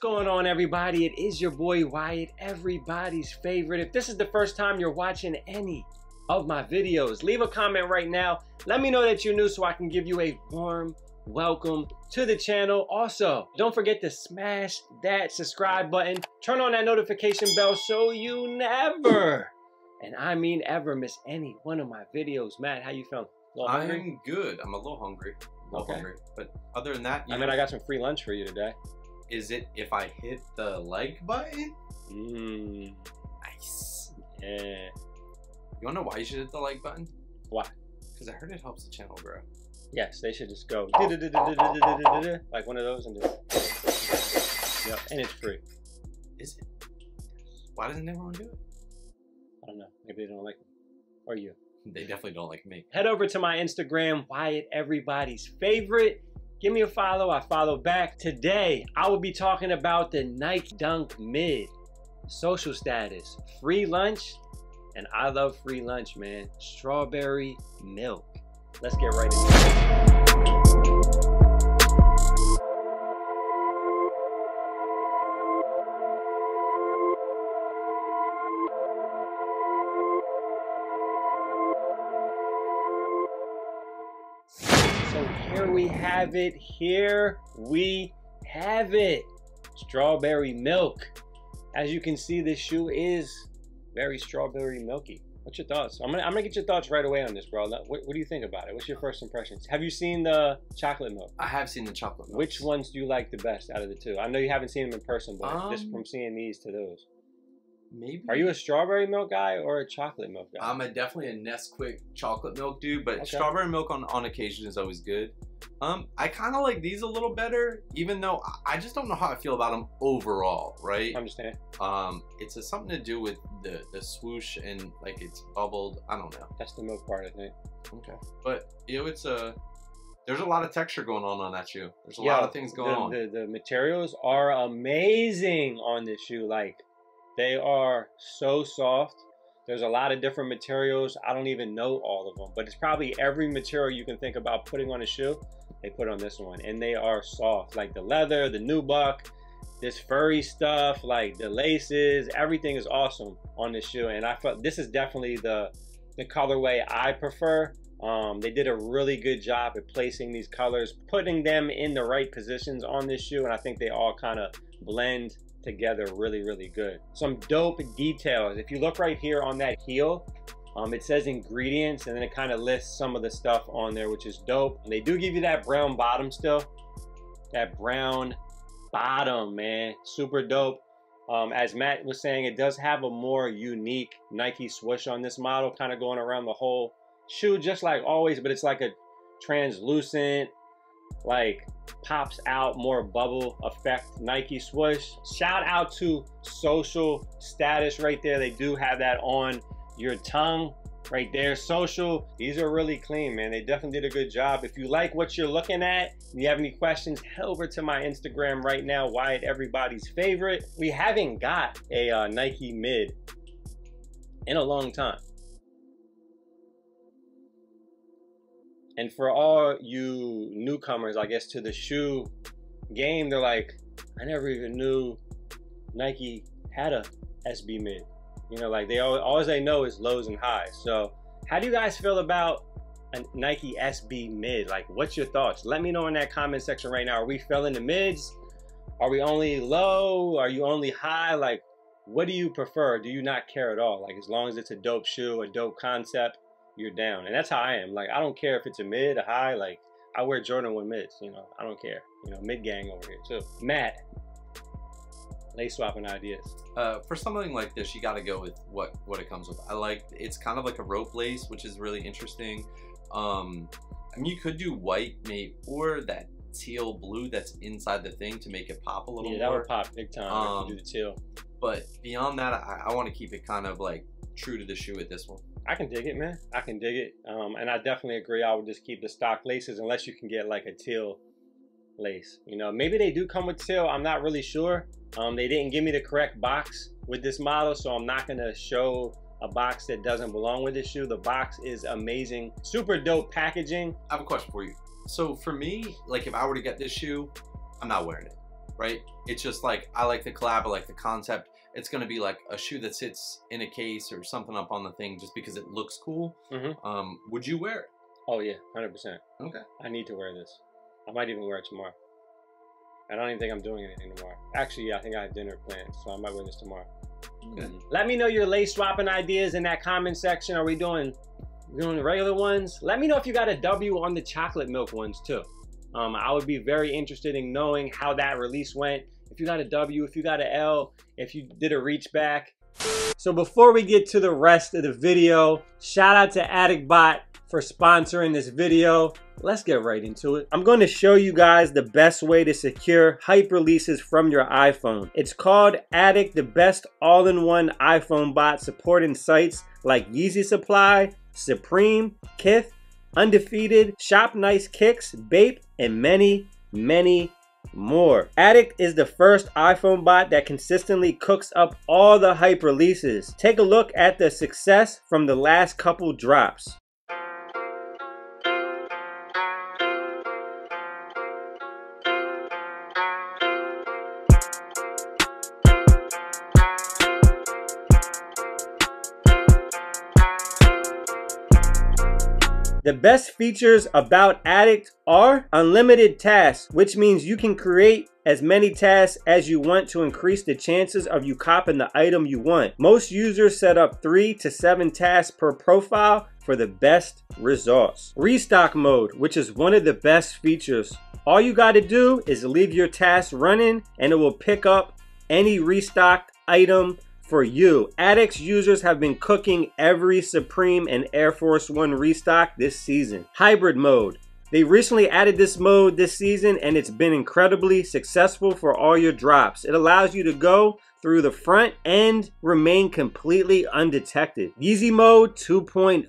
What's going on, everybody? It is your boy Why-It, everybody's favorite. If this is the first time you're watching any of my videos, leave a comment right now. Let me know that you're new so I can give you a warm welcome to the channel. Also, don't forget to smash that subscribe button, turn on that notification bell so you never, and I mean ever, miss any one of my videos. Matt, how you feeling? I'm good. I'm a little hungry. A little Okay. hungry. But other than that, you I mean, know, I got some free lunch for you today. Is it if I hit the like button? Mmm, Nice. yeah. You wanna know why you should hit the like button? Why? Because I heard it helps the channel grow. Yes, they should just go oh. like one of those and just. Yep, and it's free. Is it? Why doesn't everyone do it? I don't know. Maybe they don't like me. Or you. They definitely don't like me. Head over to my Instagram, Why-It Everybody's Favorite. Give me a follow. I follow back. Today, I will be talking about the Nike Dunk Mid, social status, free lunch, and I love free lunch, man. Strawberry milk. Let's get right into it. So here we have it. Here we have it. Strawberry milk. As you can see, this shoe is very strawberry milky. What's your thoughts? I'm gonna, I'm gonna get your thoughts right away on this, bro. What, what do you think about it? What's your first impressions? Have you seen the chocolate milk? I have seen the chocolate. milks. Which ones do you like the best out of the two? I know you haven't seen them in person, but just Um, from seeing these to those. Maybe. Are you a strawberry milk guy or a chocolate milk guy? I'm a definitely a Nesquik chocolate milk dude, but Okay. strawberry milk on, on occasion is always good. Um, I kind of like these a little better, even though I- I just don't know how I feel about them overall, right? I understand. Um, it's a, something to do with the the swoosh and like it's bubbled. I don't know. That's the milk part, I think. Okay, but you know, it's a there's a lot of texture going on on that shoe. There's a Yeah, lot of things going the, on. The, the materials are amazing on this shoe. Like they are so soft. There's a lot of different materials. I don't even know all of them, but it's probably every material you can think about putting on a shoe. They put on this one, and they are soft. Like the leather, the nubuck, this furry stuff, like the laces, everything is awesome on this shoe. And I felt this is definitely the the colorway I prefer. Um, they did a really good job at placing these colors, putting them in the right positions on this shoe, and I think they all kind of blend together really, really good. Some dope details. If you look right here on that heel, um, it says ingredients, and then it kind of lists some of the stuff on there, which is dope. And they do give you that brown bottom still, that brown bottom, man, super dope. Um, as Matt was saying, it does have a more unique Nike swoosh on this model, kind of going around the whole shoe, just like always, but it's like a translucent, like pops out more bubble effect Nike swoosh. Shout out to social status right there. They do have that on your tongue right there. Social, these are really clean, man. They definitely did a good job. If you like what you're looking at, you have any questions, head over to my Instagram right now, Why-It Everybody's Favorite. We haven't got a uh, Nike mid in a long time. And for all you newcomers, I guess, to the shoe game, they're like, I never even knew Nike had a SB mid. You know, like they always, all they know is lows and highs. So, how do you guys feel about a Nike SB mid? Like, what's your thoughts? Let me know in that comment section right now. Are we filling the mids? Are we only low? Are you only high? Like, what do you prefer? Do you not care at all? Like, as long as it's a dope shoe, a dope concept, you're down. And that's how I am. Like, I don't care if it's a mid, a high. Like, I wear Jordan 1 mids. You know, I don't care. You know, mid gang over here too. Matt, lace swapping ideas. Uh, for something like this, you got to go with what what it comes with. I like it's kind of like a rope lace, which is really interesting. Um, I mean, you could do white, mate, or that teal blue that's inside the thing to make it pop a little Yeah, that would pop big time Um, if you do the teal. But beyond that, I, I want to keep it kind of like true to the shoe with this one. I can dig it, man. I can dig it. Um, and I definitely agree. I would just keep the stock laces unless you can get like a teal lace. You know, maybe they do come with teal. I'm not really sure. Um, they didn't give me the correct box with this model, so I'm not gonna show a box that doesn't belong with this shoe. The box is amazing, super dope packaging. I have a question for you. So for me, like if I were to get this shoe, I'm not wearing it. right? It's just like I like the collab, I like the concept. It's gonna be like a shoe that sits in a case or something up on the thing just because it looks cool. Mhm. Um, would you wear it? Oh yeah, hundred percent. Okay. I need to wear this. I might even wear it tomorrow. I don't even think I'm doing anything tomorrow. Actually, yeah, I think I have dinner planned, so I might wear this tomorrow. Okay. Let me know your lace swapping ideas in that comment section. Are we doing doing the regular ones? Let me know if you got a W on the chocolate milk ones too. Um, I would be very interested in knowing how that release went. If you got a W, if you got a L, if you did a reach back. So before we get to the rest of the video, shout out to AddiktBot for sponsoring this video. Let's get right into it. I'm going to show you guys the best way to secure hype releases from your iPhone. It's called Addikt, the best all-in-one iPhone bot supporting sites like Yeezy Supply, Supreme, Kith, Undefeated, Shop Nice Kicks, Bape, and many, many more. Addikt is the first iPhone bot that consistently cooks up all the hype releases. Take a look at the success from the last couple drops. The best features about Addikt are unlimited tasks, which means you can create as many tasks as you want to increase the chances of you copping the item you want. Most users set up three to seven tasks per profile for the best results. Restock mode, which is one of the best features. All you got to do is leave your task running and it will pick up any restocked item for you. Addikts users have been cooking every Supreme and Air Force One restock this season. Hybrid mode. They recently added this mode this season and it's been incredibly successful for all your drops. It allows you to go through the front and remain completely undetected. Yeezy Mode 2.0.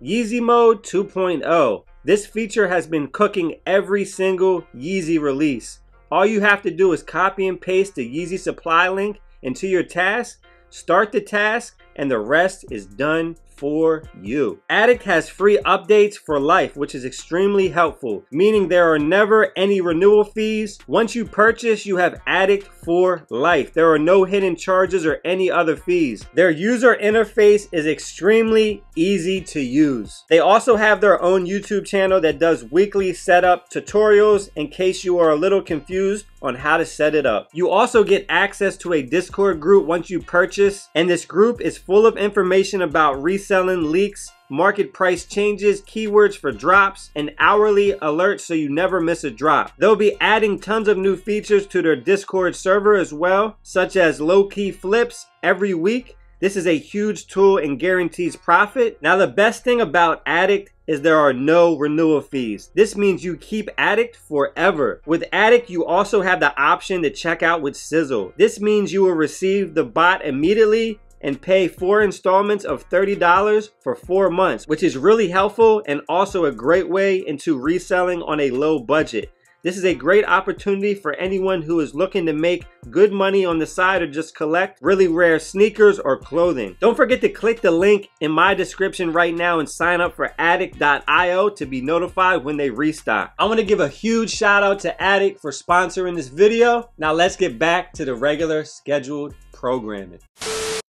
Yeezy Mode 2.0. This feature has been cooking every single Yeezy release. All you have to do is copy and paste the Yeezy supply link into your task Start the task and the rest is done for you. Addikt has free updates for life, which is extremely helpful, meaning there are never any renewal fees. Once you purchase, you have Addikt for life. There are no hidden charges or any other fees. Their user interface is extremely easy to use. They also have their own YouTube channel that does weekly setup tutorials in case you are a little confused on how to set it up. You also get access to a Discord group once you purchase, and this group is full of information about reselling leaks, market price changes, keywords for drops, and hourly alerts so you never miss a drop. They'll be adding tons of new features to their Discord server as well, such as low-key flips every week. This is a huge tool and guarantees profit. Now the best thing about Addikt is there are no renewal fees. This means you keep Addikt forever. With Addikt, you also have the option to check out with Sezzle. This means you will receive the bot immediately and pay four installments of $30 for four months, which is really helpful and also a great way into reselling on a low budget. This is a great opportunity for anyone who is looking to make good money on the side or just collect really rare sneakers or clothing. Don't forget to click the link in my description right now and sign up for addikt.io to be notified when they restock. I want to give a huge shout out to Addikt for sponsoring this video. Now let's get back to the regular scheduled programming.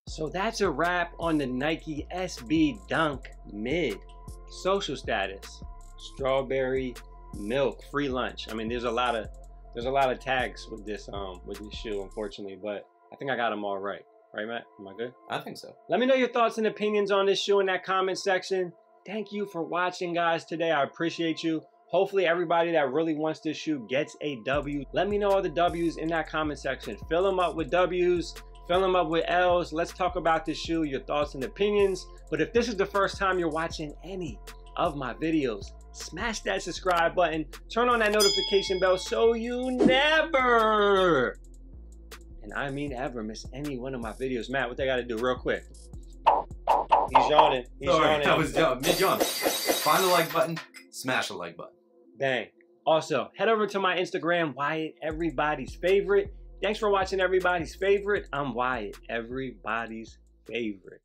So that's a wrap on the Nike SB Dunk Mid. Social status, strawberry milk, free lunch. I mean, there's a lot of there's a lot of tags with this um with this shoe, unfortunately, but I think I got them all right. Right, Matt? Am I good? I think so. Let me know your thoughts and opinions on this shoe in that comment section. Thank you for watching, guys, today. I appreciate you. Hopefully, everybody that really wants this shoe gets a W. Let me know all the W's in that comment section. Fill them up with W's, fill them up with L's. Let's talk about this shoe, your thoughts and opinions. But if this is the first time you're watching any of my videos, smash that subscribe button, turn on that notification bell so you never, and I mean ever, miss any one of my videos. Matt, what they got to do real quick? He's yawning. He's Sorry, yawning. that was uh, mid yawn. Find the like button, smash the like button. Bang. Also, head over to my Instagram, Why-It, everybody's favorite. Thanks for watching everybody's favorite. I'm Why-It, everybody's favorite.